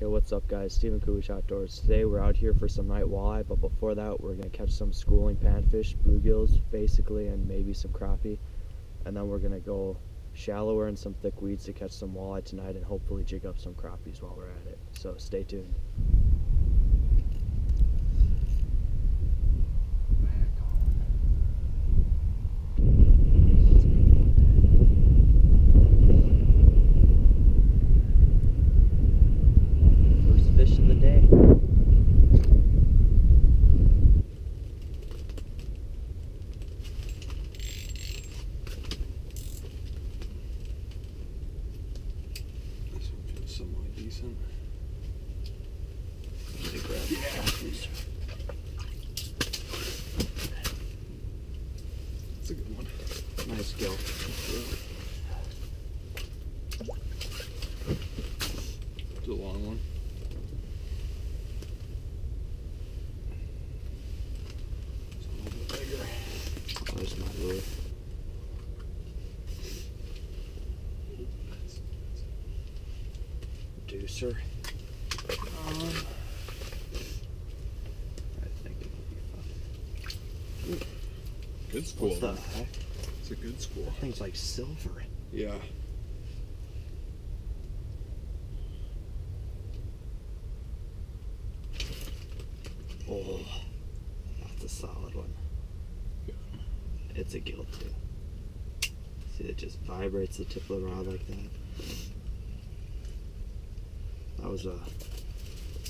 Hey, what's up, guys? Steven Kubisch Outdoors. Today we're out here for some night walleye, but before that, we're gonna catch some schooling panfish, bluegills, basically, and maybe some crappie. And then we're gonna go shallower in some thick weeds to catch some walleye tonight, and hopefully jig up some crappies while we're at it. So stay tuned. First fish of the day. This one feels somewhat decent. Let me grab the crappies. It's a good one. Nice gill. It's a long one. It's a little bit bigger. Oh, there's not really. Deucer. Um, I think it will be fun. good school. What the heck? It's a good school. That thing's like silver. Yeah. Oh, that's a solid one. Yeah. It's a gill too. See, it just vibrates the tip of the rod like that. That was a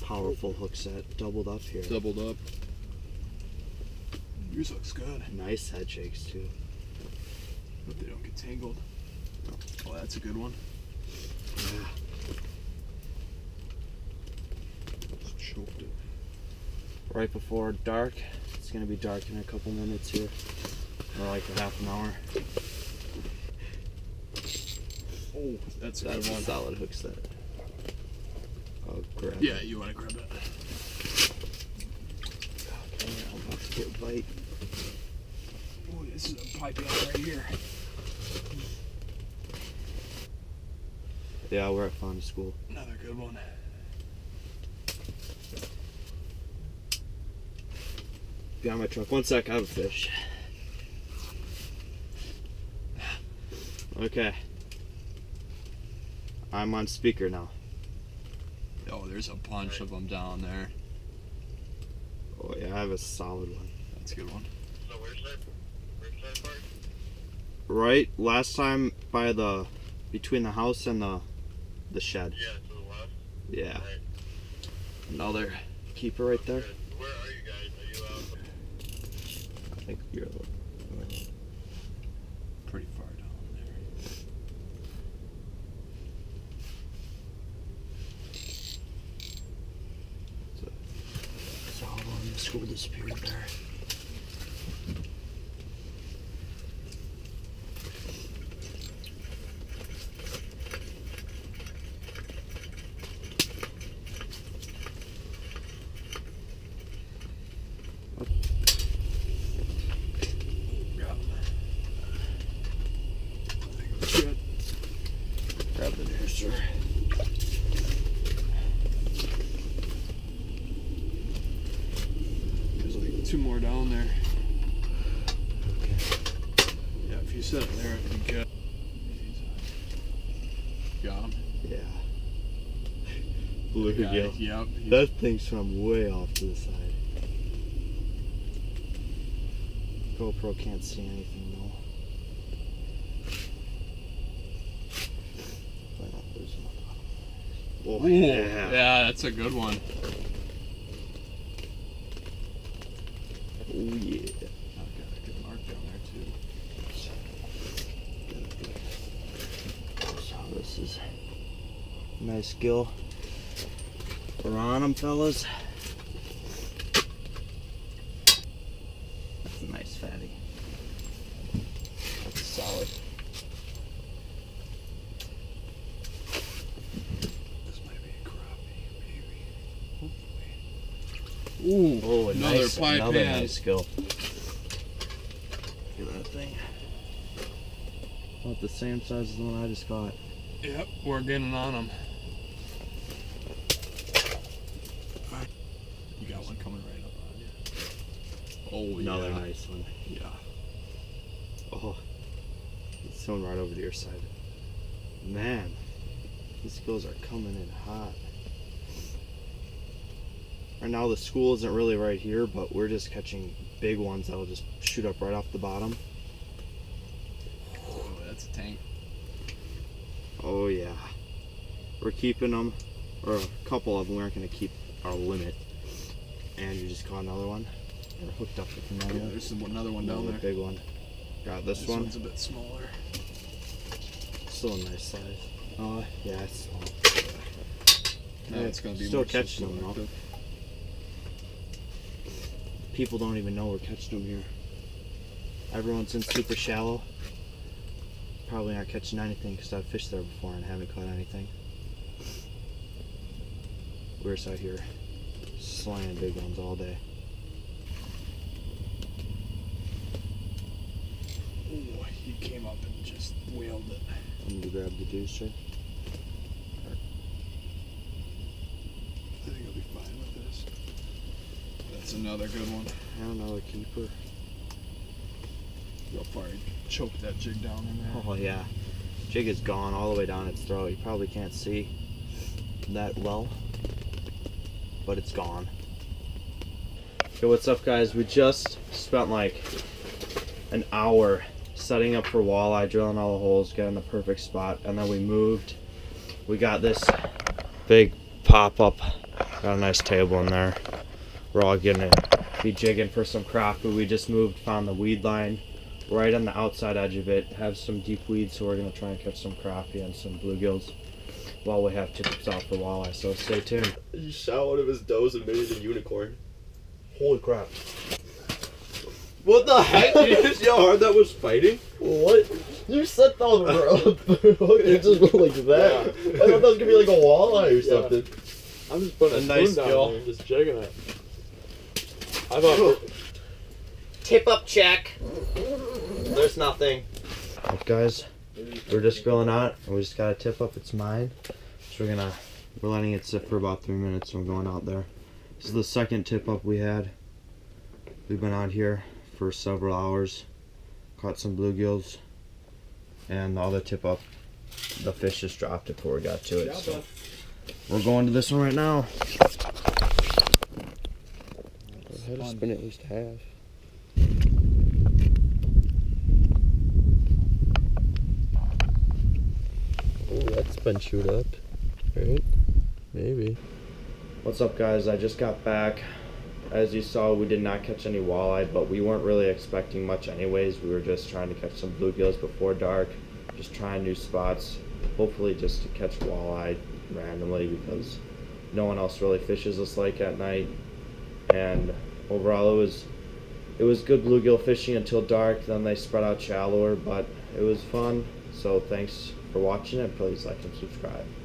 powerful hook set, doubled up here. Doubled up. Yours looks good. Nice head shakes too. Hope they don't get tangled. Oh, that's a good one. Yeah. Just choked it. Right before dark. It's gonna be dark in a couple minutes here. Or like a half an hour. Oh, that's a That's good a one. solid hook set. I'll grab Yeah, you want to grab that? Okay, I'm about to get a bite. Oh, this is a python right here. Yeah, we're at Fauna School. Another good one. Behind my truck. One sec, I have a fish. Okay. I'm on speaker now. Oh, there's a bunch of them down there. Oh yeah, I have a solid one. That's a good one. So where's that? Where's that part? Right, last time by the between the house and the the shed. Yeah, to the left. Yeah. Right. Another keeper right there. Where are you guys? Are you out? I think you're Pretty far down there. solid one. The school disappeared there. Yeah. I think it's good. Grab the deucer. There's like two more down there. Yeah, if you sit in there, it'd be good. Got him. Yeah. Got gill. it. Yep. That thing's from way off to the side. GoPro can't see anything though. Why not? There's another one. Oh, yeah. yeah, that's a good one. Oh, yeah. I've got a good mark down there too. So this is gill. We're on them, fellas. That's a nice fatty. That's solid. This might be a crappie, maybe. Hopefully. Ooh, Oh, another nice, pipe another hand. nice gill. Look at that thing. About the same size as the one I just caught. Yep, we're getting on them. Oh, Another yeah. nice one. Yeah. Oh, it's going right over to your side. Man, these schools are coming in hot. Right now, the school isn't really right here, but we're just catching big ones that'll just shoot up right off the bottom. Oh, that's a tank. Oh, yeah. We're keeping them, or a couple of them. We aren't going to keep our limit. And you just caught another one. We're hooked up with Yeah, another, there's another one down another there. big one. Got this, This one. one's a bit smaller. Still a nice size. Oh, yeah, it's small. No, Yeah, it's gonna be still more catching them, systematic, People don't even know we're catching them here. Everyone's in super shallow. Probably not catching anything because I've fished there before and haven't caught anything. We're out here slaying big ones all day. though. Oh, he came up and just whaled it. I'm gonna grab the tray. I think I'll be fine with this. That's another good one. I don't know, a keeper. You'll probably choke that jig down in there. Oh yeah. Jig is gone all the way down its throat. You probably can't see that well. But it's gone. Okay, what's up guys? We just spent like an hour setting up for walleye, drilling all the holes, getting the perfect spot, and then we moved. We got this big pop up. Got a nice table in there. We're all gonna be jigging for some crappie. We just moved, found the weed line right on the outside edge of it. Have some deep weeds, so we're gonna try and catch some crappie and some bluegills while we have tips out for walleye. So stay tuned. He shot one of his does and made it a unicorn. Holy crap. What the heck? Did you see how hard that was fighting? What? You set those bro. it just went like that. I thought that was gonna be like a walleye or Yeah. something. I'm just putting A a, spoon nice down gill. there and just jigging it. I thought Tip up check. There's nothing. guys, we're just grilling out, and we just got a tip up. It's mine. So we're gonna we're letting it sit for about three minutes. We're going out there. This is the second tip up we had. We've been out here for several hours. Caught some bluegills, and the other tip up, the fish just dropped it before we got to it. So we're going to this one right now. Had to spin at least half. Been chewed up. Right? Maybe. What's up, guys? I just got back. As you saw, we did not catch any walleye, but we weren't really expecting much, anyways. We were just trying to catch some bluegills before dark, just trying new spots. Hopefully, just to catch walleye randomly because no one else really fishes this lake at night. And overall, it was it was good bluegill fishing until dark. Then they spread out shallower, but it was fun. So thanks for watching it. Please like and subscribe.